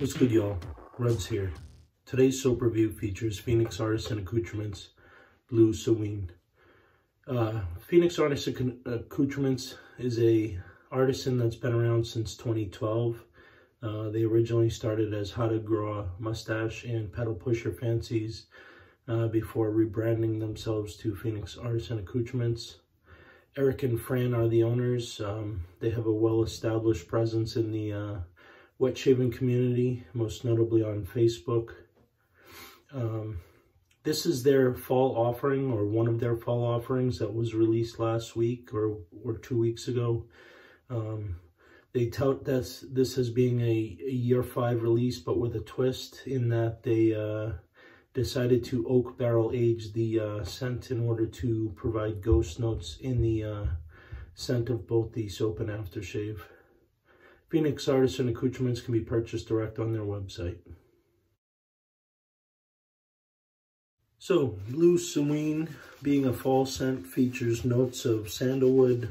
What's good, y'all? Ruds here. Today's soap review features Phoenix Artisan Accoutrements Blue Samhain. Uh, Phoenix Artisan Accoutrements is a artisan that's been around since 2012. Uh, they originally started as How to Grow a Mustache and Pedal Pusher Fancies uh, before rebranding themselves to Phoenix Artisan Accoutrements. Erik and Fran are the owners. Um, they have a well-established presence in the uh, wet shaving community, most notably on Facebook. Um, this is their fall offering or one of their fall offerings that was released last week or, or two weeks ago. Um, they tout this, this as being a, a, year five release, but with a twist in that they uh, decided to oak barrel age the uh, scent in order to provide ghost notes in the uh, scent of both the soap and aftershave. Phoenix Artisan accoutrements can be purchased direct on their website. So, Blue being a fall scent, features notes of sandalwood,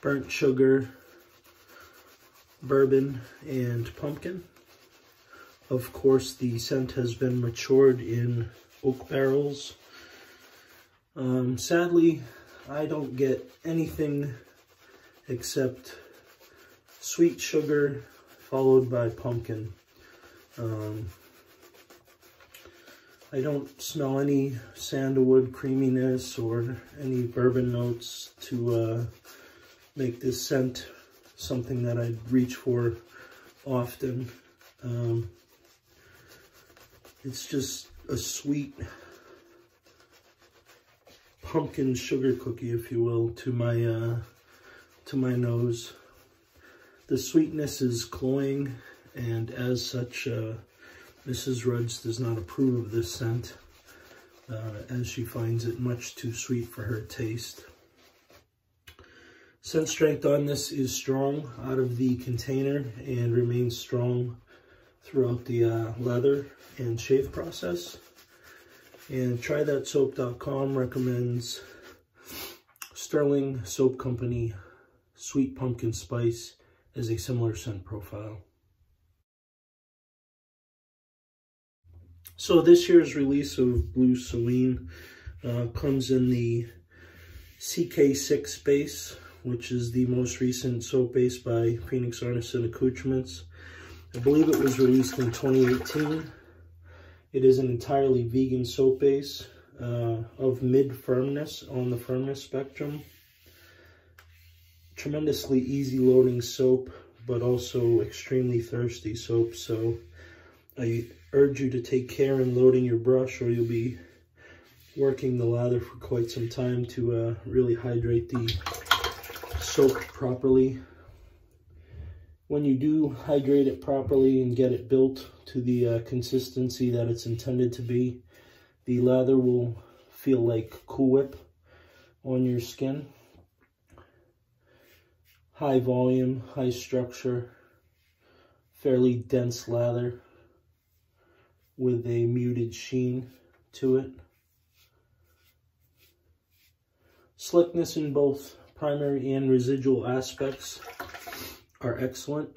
burnt sugar, bourbon, and pumpkin. Of course, the scent has been matured in oak barrels. Um, sadly, I don't get anything except sweet sugar followed by pumpkin. Um, I don't smell any sandalwood creaminess or any bourbon notes to uh, make this scent something that I'd reach for often. Um, it's just a sweet pumpkin sugar cookie, if you will, to my uh, to my nose. The sweetness is cloying, and as such, uh, Mrs. Ruds does not approve of this scent, uh, as she finds it much too sweet for her taste. Scent strength on this is strong out of the container and remains strong throughout the uh, leather and shave process. And trythatsoap.com recommends Sterling Soap Company Sweet Pumpkin Spice is a similar scent profile. So this year's release of Blue Samhain uh, comes in the CK6 base, which is the most recent soap base by Phoenix Artisan Accoutrements. I believe it was released in 2018. It is an entirely vegan soap base uh, of mid-firmness on the firmness spectrum tremendously easy loading soap, but also extremely thirsty soap. So I urge you to take care in loading your brush or you'll be working the lather for quite some time to uh, really hydrate the soap properly. When you do hydrate it properly and get it built to the uh, consistency that it's intended to be, the lather will feel like Cool Whip on your skin high volume, high structure, fairly dense lather with a muted sheen to it. Slickness in both primary and residual aspects are excellent.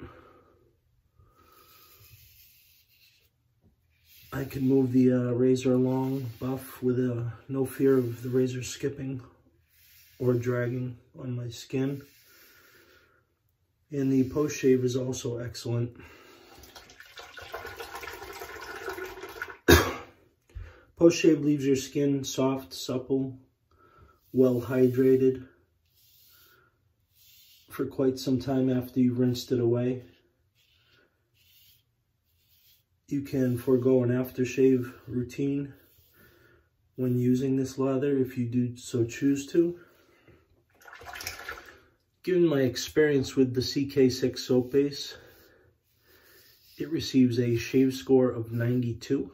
I can move the uh, razor along buff with uh, no fear of the razor skipping or dragging on my skin. And the post shave is also excellent. post shave leaves your skin soft, supple, well hydrated for quite some time after you've rinsed it away. You can forego an aftershave routine when using this lather if you do so choose to. Given my experience with the CK6 soap base, it receives a shave score of 92.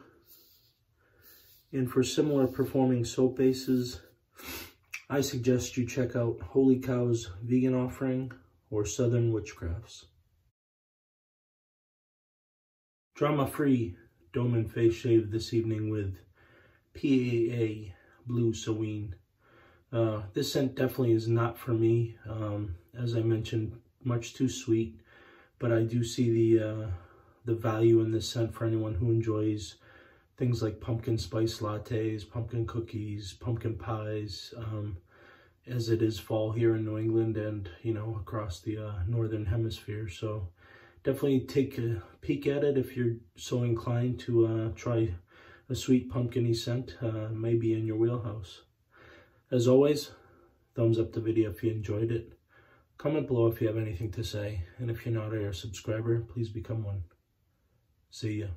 And for similar performing soap bases, I suggest you check out Holy Cow's Vegan Offering or Southern Witchcrafts. Drama-free dome and face shave this evening with PAA Blue Samhain. Uh, this scent definitely is not for me. Um, as I mentioned, much too sweet, but I do see the uh, the value in this scent for anyone who enjoys things like pumpkin spice lattes, pumpkin cookies, pumpkin pies, um, as it is fall here in New England and, you know, across the uh, Northern Hemisphere. So definitely take a peek at it if you're so inclined to uh, try a sweet pumpkiny scent, uh, maybe in your wheelhouse. As always, thumbs up the video if you enjoyed it. Comment below if you have anything to say. And if you're not a subscriber, please become one. See ya.